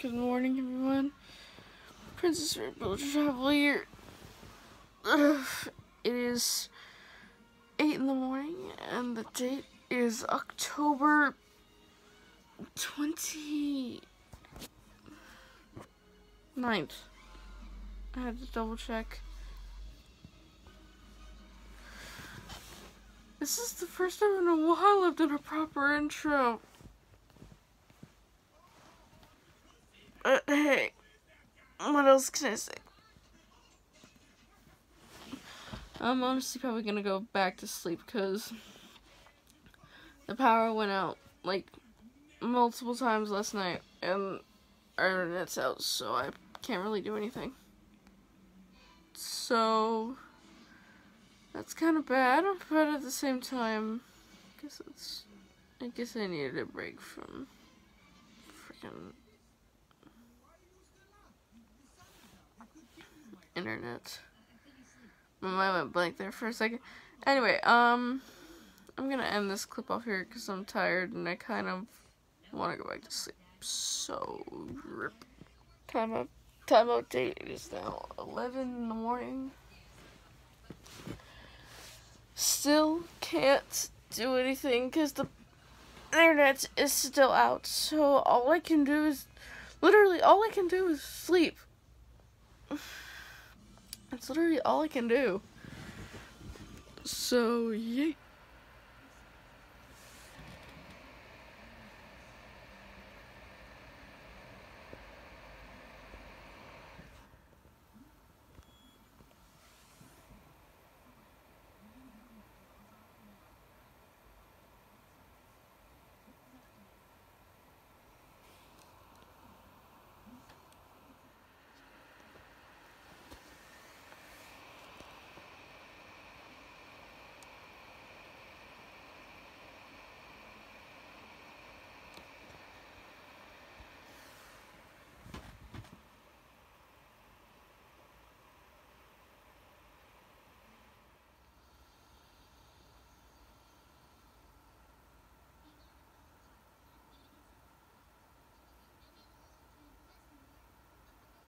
Good morning, everyone. Princess Rainbow Travel here. Ugh, it is 8 in the morning, and the date is October 29th. I had to double check. This is the first time in a while I've done a proper intro. Uh, hey, what else can I say? I'm honestly probably gonna go back to sleep because the power went out like multiple times last night and our internet's out, so I can't really do anything. So that's kind of bad, but at the same time, I guess it's. I guess I needed a break from freaking internet. My mind went blank there for a second. Anyway, um, I'm gonna end this clip off here because I'm tired and I kind of want to go back to sleep. So, rip. Time up. Time out date is now 11 in the morning. Still can't do anything because the internet is still out. So all I can do is, literally all I can do is sleep. That's literally all I can do. So, yeah.